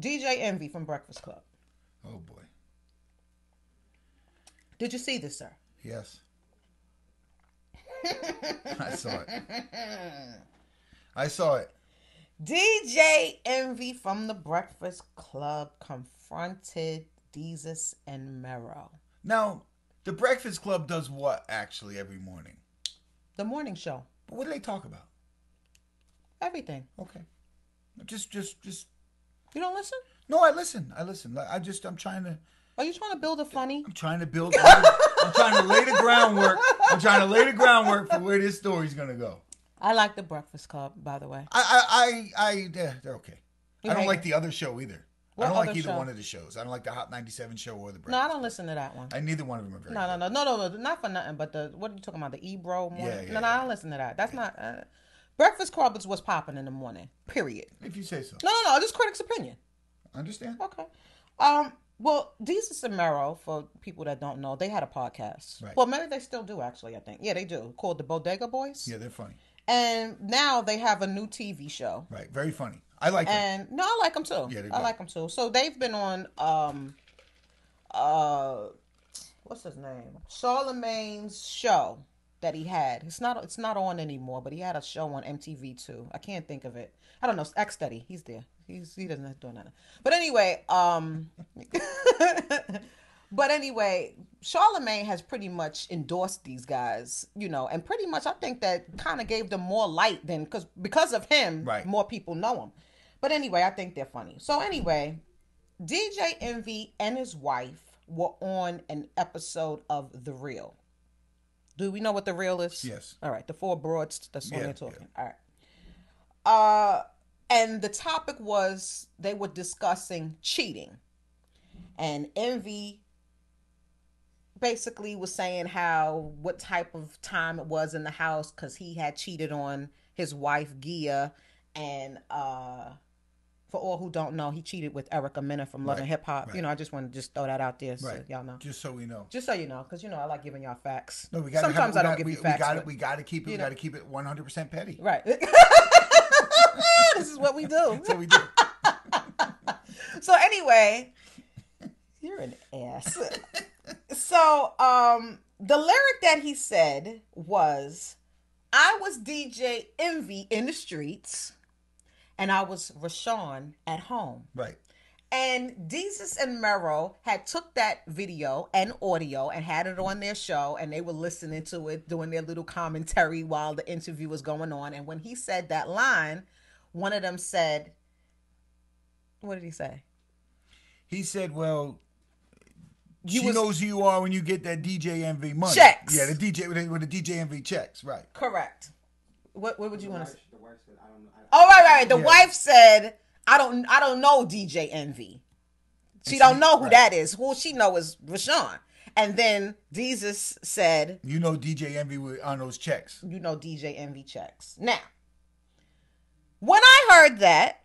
DJ Envy from Breakfast Club. Oh boy. Did you see this, sir? Yes. I saw it. I saw it. DJ Envy from the Breakfast Club confronted Desus and Mero. Now, the Breakfast Club does what actually every morning? The morning show. But What do they talk about? Everything. Okay. Just, just, just. You don't listen? No, I listen. I listen. Like, I just, I'm trying to, Are you trying to build a funny? I'm trying to build. I'm trying to lay the groundwork. I'm trying to lay the groundwork for where this story's gonna go. I like the Breakfast Club, by the way. I, I, I, I yeah, they're okay. You I don't like it? the other show either. What I don't like either show? one of the shows. I don't like the Hot 97 show or the Breakfast. No, I don't listen to that one. I neither one of them are very. No, no, no, no, no, no, not for nothing. But the what are you talking about? The Ebro morning? Yeah, yeah, no, no, I don't listen to that. That's not. Uh, Breakfast Club is what's popping in the morning. Period. If you say so. No, no, no. Just critics' opinion. Understand? Okay. Um. Well, Desus and Mero, for people that don't know, they had a podcast. Right. Well, maybe they still do. Actually, I think. Yeah, they do. Called the Bodega Boys. Yeah, they're funny. And now they have a new TV show. Right. Very funny. I like them. And no, I like them too. Yeah, I good. like them too. So they've been on um uh what's his name? Charlamagne's show that he had. It's not it's not on anymore, but he had a show on MTV too. I can't think of it. I don't know. X Study. He's there. He's he doesn't do nothing. But anyway, um But anyway, Charlamagne has pretty much endorsed these guys, you know, and pretty much I think that kind of gave them more light than because because of him, Right. more people know him. But anyway, I think they're funny. So anyway, DJ Envy and his wife were on an episode of The Real. Do we know what The Real is? Yes. All right, the four broads that's what Yeah, there talking. All right. Uh, and the topic was they were discussing cheating, and Envy basically was saying how what type of time it was in the house because he had cheated on his wife Gia, and uh, for all who don't know, he cheated with Erica Mena from Love and Hip Hop. right. You know, I just want to just throw that out there so Right. y'all know. Just so we know. Just so you know, because you know I like giving y'all facts. No, we got. Sometimes we I don't gotta- give we, you facts. We got but- We got to keep it. you We got to keep it 100 percent petty. Right. this is what we do. So we do. So anyway, you're an ass. so um the lyric that he said was I was DJ Envy in the streets and I was Raashaun at home. right. And Desus and Mero had took that video and audio and had it on their show and they were listening to it, doing their little commentary while the interview was going on. And when he said that line, one of them said, What did he say? He said, "Well, You she was- knows who you are when you get that DJ Envy money. Checks. Yeah, the DJ with the, DJ Envy checks. Right. Correct. What what would you want to say? The wife said, I don't know. I, Oh right, right, right. The Yeah. wife said, I don't I don't know DJ Envy. She And don't know who right. that is. Who she know is Raashaun. And then Desus said, You know DJ Envy with, on those checks. you know DJ Envy checks. Now, when I heard that,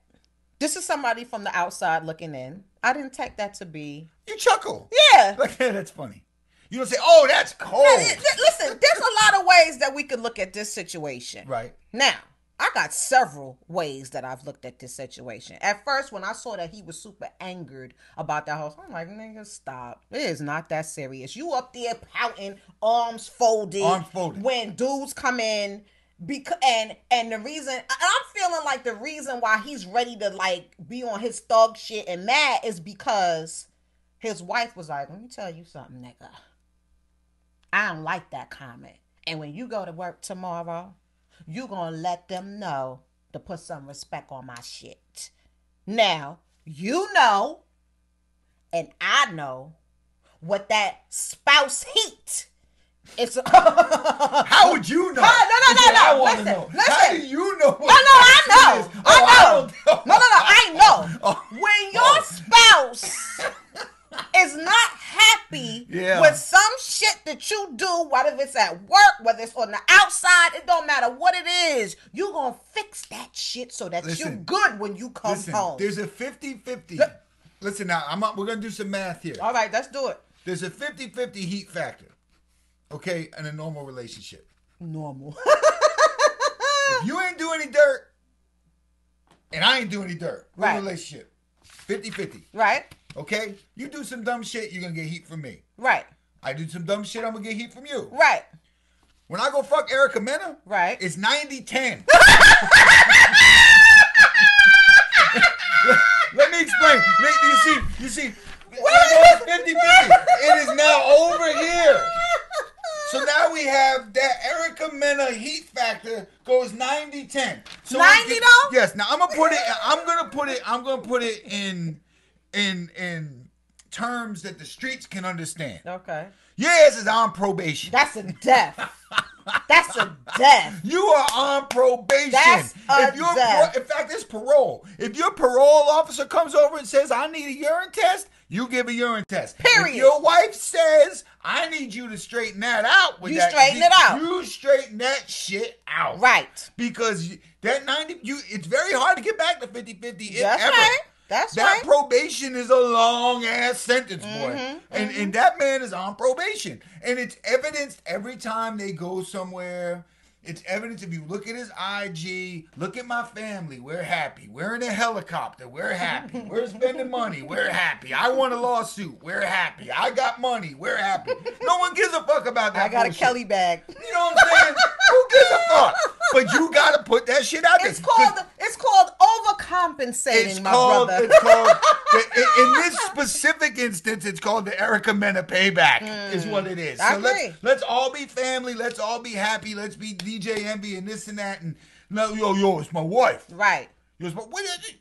this is somebody from the outside looking in. I didn't take that to be You chuckle. yeah. Like that's funny. You don't say, "Oh, that's cold." Listen, there's a lot of ways that we could look at this situation. Right. Now, I got several ways that I've looked at this situation. At first, when I saw that he was super angered about that house, I'm like, nigga, stop. It is not that serious. You up there pouting, arms folded. Arms folded. When dudes come in, because and and the reason I'm feeling like the reason why he's ready to like be on his thug shit and mad is because his wife was like, let me tell you something, nigga. I don't like that comment. And when you go to work tomorrow, you gonna let them know to put some respect on my shit. Now, you know, and I know what that spouse heat is. no, no, How would you know? no, no, I no. wanna Listen, know. listen. How do you know? What no, I know. is? I Oh, know. don't know. No, no, no, I know. Oh. When your oh. spouse is not happy Yeah. with some shit that you do, whether it's at work, whether it's on the outside, it don't matter what it is. You gonna fix that shit so that you Listen. good when you come Listen, home. there's a 50-50. Listen now, I'm we're gonna do some math here. All right, let's do it. There's a 50-50 heat factor. Okay, in a normal relationship. Normal. If you ain't do any dirt, and I ain't do any dirt, Right. relationship. 50-50. Right. Okay? You do some dumb shit, you're gonna get heat from me. Right. I do some dumb shit, I'm gonna get heat from you. Right. When I go fuck Erica Mena, Right. it's 90-10. Let me explain. Let- You see, you see, What? 50 It is now over here. So now we have that Erica Mena heat factor goes 90 10. So 90 though? Yes. Now I'm gonna put it I'm gonna put it I'm gonna put it in in in terms that the streets can understand. Okay. Yes is on probation. That's a death. That's a death. You are on probation. That's a if you're death. in fact, it's parole. If your parole officer comes over and says, "I need a urine test," you give a urine test. Period. If your wife says, "I need you to straighten that out," with You that, straighten it out. You straighten that shit out. Right. Because that ninety, you it's very hard to get back to 50-50 if That's ever. right. That's that right. probation is a long ass sentence, boy. Mm-hmm, and and that man is on probation. And it's evidenced every time they go somewhere. It's evidence if you look at his IG, look at my family, we're happy. We're in a helicopter, we're happy. We're spending money, we're happy. I won a lawsuit, we're happy. I got money, we're happy. No one gives a fuck about that. I got a. Kelly bag. You know what I'm saying? Who gives a fuck? But you gotta put that shit out there. It's called it's called overcompensating, It's my called. brother. It's called. in, in this specific instance, it's called the Erica Mena payback. Is what it is. Mm. I so let's agree. let's all be family. Let's all be happy. Let's be DJ Envy and this and that. And no, yo, yo, it's my wife. right. Yo, it's my, what is it?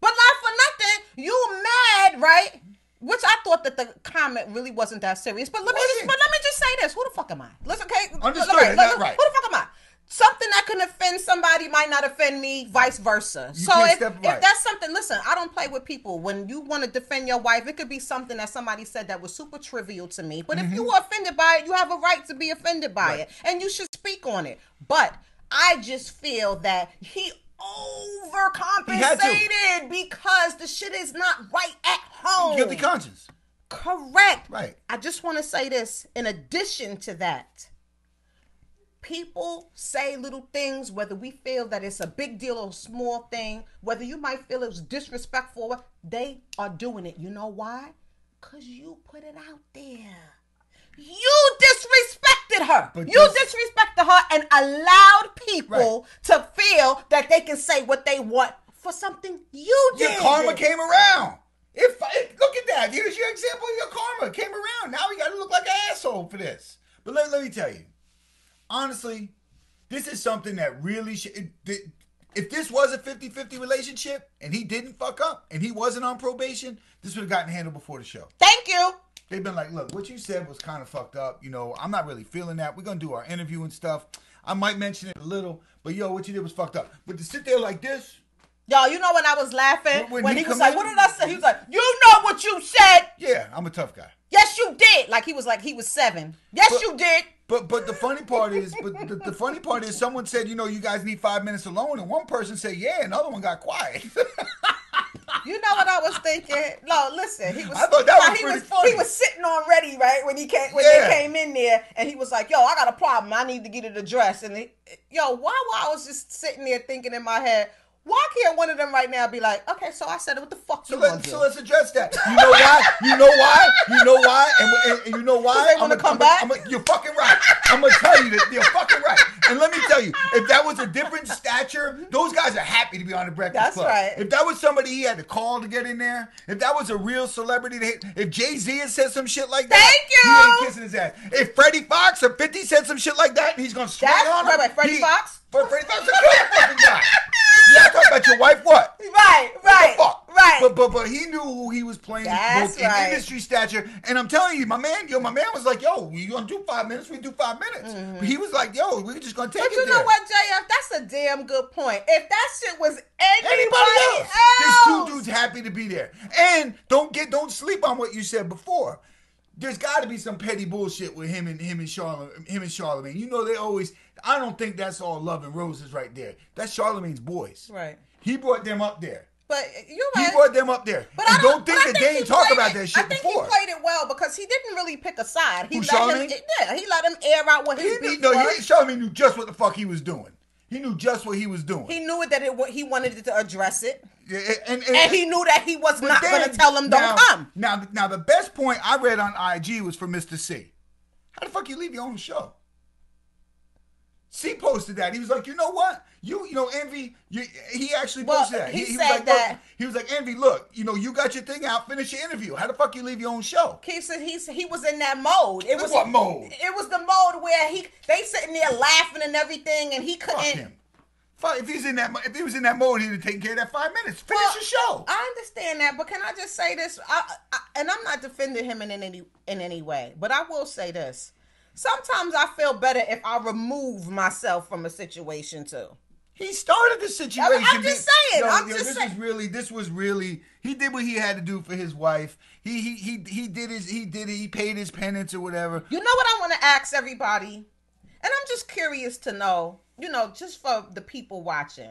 But not for nothing. You mad, right? Which I thought that the comment really wasn't that serious. But let me just but let me just say this. Who the fuck am I? Listen, okay. Understood, Look, that look, right? Who the fuck am I? Something that can offend somebody might not offend me, vice versa. You so if, step if that's something, listen, I don't play with people. When you want to defend your wife, it could be something that somebody said that was super trivial to me. But if you were offended by it, you have a right to be offended by Mm-hmm. Right. it, and you should speak on it. But I just feel that he overcompensated because the shit is not right at home. Guilty conscience. Correct. Right. I just want to say this in addition to that. People say little things, whether we feel that it's a big deal or a small thing, whether you might feel it was disrespectful, they are doing it. You know why? Because you put it out there. You disrespected her. But you this- disrespected her and allowed people to feel that they can say what they want for something you did. Your karma came around. If if- look at that, here's your example. Your karma came around. Now you got to look like an asshole for this. But let, let me tell you, honestly, this is something that really should. If this was a 50-50 relationship and he didn't fuck up and he wasn't on probation, this would have gotten handled before the show. Thank you. They've been like, look, what you said was kind of fucked up. You know, I'm not really feeling that. We're gonna do our interview and stuff. I might mention it a little, but yo, what you did was fucked up. But to sit there like this, Yo, you know when I was laughing When- when, when he he, was like, in- "What did I say?" He was like, "You know what you said." yeah, I'm a tough guy. Yes, you did. Like he was like he was seven. Yes, But- you did. But but the funny part is, but the, the funny part is, someone said, you know, you guys need five minutes alone, and one person said, yeah, another one got quiet. You know what I was thinking? No, listen. He was. I thought that was he pretty was, funny. He was sitting on ready, right? When he came, when Yeah. they came in there, and he was like, "Yo, I got a problem. I need to get it addressed." And he, yo, why? Why I was just sitting there thinking in my head, why can't one of them right now be like, "Okay, so I said it. What the fuck so you gonna let's do?" so let's address that. You know why? You know why? You know why? And, and, and you know why? I'm gonna come I'm back? I'm a- you're fucking right. I'm gonna tell you that you're fucking right. And let me tell you, if that was a different stature, those guys are happy to be on the Breakfast That's Club. right. If that was somebody he had to call to get in there, if that was a real celebrity, to hit, if Jay Z had said some shit like that, Thank you. he ain't kissing his ass. If Freddie Foxxx or 50 said some shit like that, he's gonna That's- on him. wait, wait, Freddie he- Fox? But Freddie Foxxx is a good fucking guy. Yeah, talk about your wife. What? right, right, fuck? right. But but but he knew who he was playing That's both in right. industry stature. And I'm telling you, my man, yo, my man was like, yo, we gonna do five minutes, we do five minutes. But he was like, yo, we're just gonna take Mm-hmm. But you there. know what, Jayeff? That's a damn good point. If that shit was anybody, Anybody else? There's two dudes happy to be there. And don't get don't sleep on what you said before. There's got to be some petty bullshit with him and him and Charlamagne. Him and Charlamagne. You know they always. I don't think that's all love and roses right there. That's Charlamagne's boys. Right. He brought them up there. But you're He brought them up there. But and I don't, but think that they he ain't talk about it- that shit I think before. he played it well because he didn't really pick a side. He Who, let Charlamagne? him, yeah, he let him air out what He his knew, beef no, was. he, Charlamagne knew just what the fuck he was doing. He knew just what he was doing. He knew it that it he wanted it to address it. and, and he knew that he was not going to tell him don't now- come. Now, now the best point I read on IG was from Mr. Cee. How the fuck you leave your own show? Cee posted that. He was like, you know what? You, you know, Envy. You, he actually Well, posted that. he was said like, that- he was like, Envy, look, you know, you got your thing out. Finish your interview. How the fuck you leave your own show? Keith said he's he was in that mode. It In was what mode? It was the mode where he they sitting there laughing and everything, and he couldn't. Fuck him. Fuck, if he's in that, if he was in that mode, he'd have taken care of that five minutes. Finish Well, your show. I understand that, but can I just say this? I, I, and I'm not defending him in any in any way, but I will say this. Sometimes I feel better if I remove myself from a situation too. He started the situation. I'm just saying, I'm just this saying. was really. This was really. He did what he had to do for his wife. He he he he did his. He did. it. He paid his penance or whatever. You know what I want to ask everybody? And I'm just curious to know, you know, just for the people watching.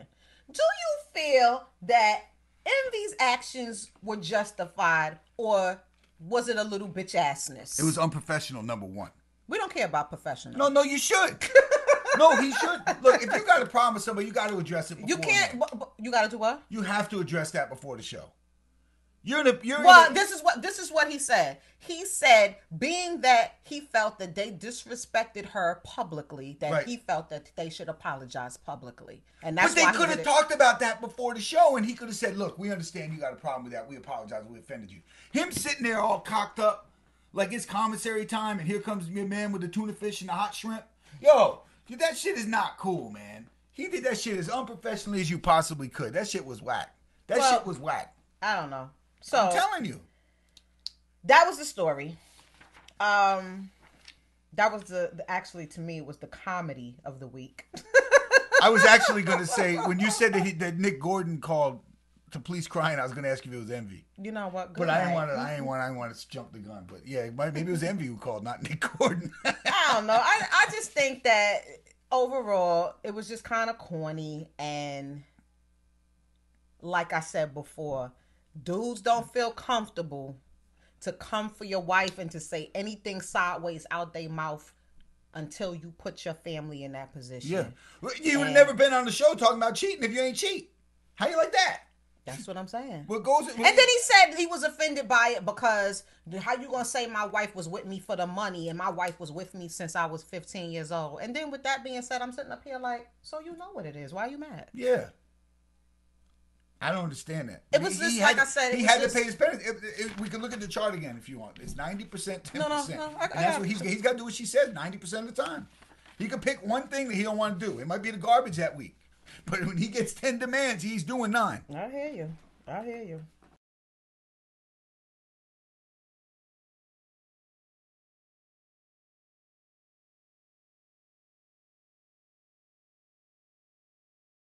Do you feel that Envy's actions were justified or was it a little bitch assness? It was unprofessional. Number one. We don't care about professional. No, no, you should. no, he should. Look, if you got a problem with somebody, you got to address it. you can't. but- but You got to do what? You have to address that before the show. You're in a. You're Well, in a, this is what this is what he said. He said, being that he felt that they disrespected her publicly, that Right. he felt that they should apologize publicly, and that's But they could have talked about that before the show, and he could have said, "Look, we understand you got a problem with that. We apologize. We offended you." Him sitting there all cocked up, like it's commissary time, and here comes your man with the tuna fish and the hot shrimp. Yo, dude, that shit is not cool, man. He did that shit as unprofessionally as you possibly could. That shit was whack. That Well- shit was whack. I don't know. So I'm telling you. that was the story. Um, that was the, the actually to me it was the comedy of the week. I was actually going to say when you said that, he, that Nick Gordon called to police crying, I was going to ask you if it was envy. you know what? But Good I didn't want to. I didn't want. I didn't want to jump the gun. But yeah, maybe it was Envy who called, not Nick Gordon. I don't know. I I just think that overall it was just kind of corny and like I said before, dudes don't feel comfortable to come for your wife and to say anything sideways out their mouth until you put your family in that position. yeah, you would have never been on the show talking about cheating if you ain't cheat. How you like that? That's what I'm saying. What goes? And then he said he was offended by it because how you gonna say my wife was with me for the money and my wife was with me since I was 15 years old? And then with that being said, I'm sitting up here like, so you know what it is? Why are you mad? yeah. I don't understand that. It was just like I said, He had just- to pay his penalty. If- if- we can look at the chart again if you want. It's ninety percent, ten No, no, percent, no, I- and I what he's he's got to do. What she says ninety percent of the time. He could pick one thing that he don't want to do. It might be the garbage that week, but when he gets ten demands, he's doing nine. I hear you. I hear you.